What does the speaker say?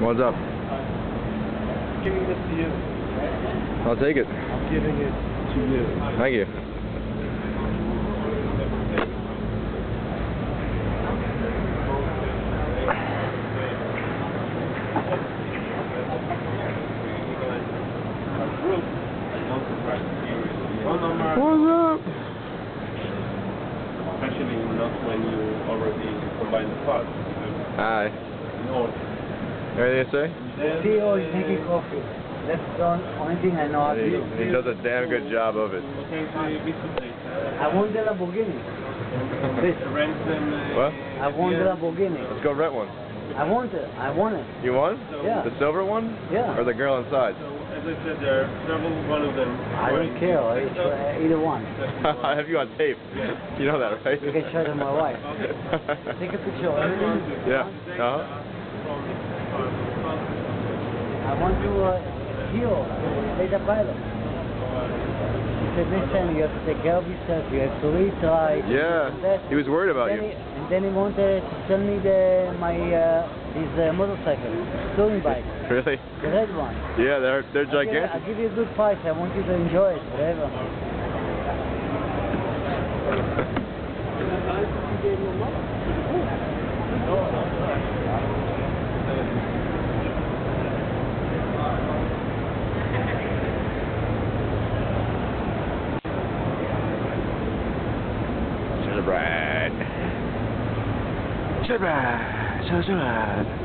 What's up? giving this to you. I'll take it. I'm giving it to you. Thank you. What's up? When you already combine the parts. Hi. In order. Anything to say? Theo is making coffee. That's the only thing I know how to He, do. he does a damn good job of it. I want the Lamborghini. This. Rent them. uh, What? I want the Lamborghini. Let's go rent one. I want it. I want it. You want? Yeah. The silver one? Yeah. Or the girl inside? So, as I said, there are several, one of them. I don't care. Uh, either one. I have you on tape. You know that, right? You can show it to my wife. Take a picture of everything. yeah. Uh-huh. I want to uh, heal data pilot. He said, next you have to take care of yourself. You have to eat right. Yeah. He was worried about then you. He, and then he wanted to sell me the my uh, his uh, motorcycle, touring bike, Really? the red one. Yeah, they're they're I'll give, gigantic. I'll give you a good price. I want you to enjoy it, whatever. Celebrate. Celebrate. Celebrate.